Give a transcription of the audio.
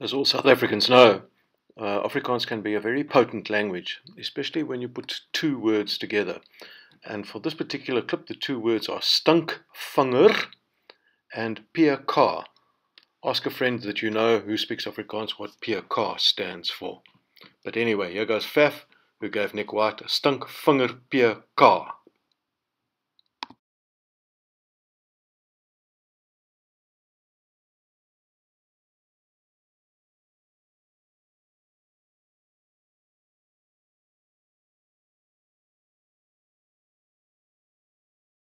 As all South Africans know, uh, Afrikaans can be a very potent language, especially when you put two words together. And for this particular clip, the two words are stinkvinger and PK. Ask a friend that you know who speaks Afrikaans what PK stands for. But anyway, here goes Faf, who gave Nic White a stinkvinger PK.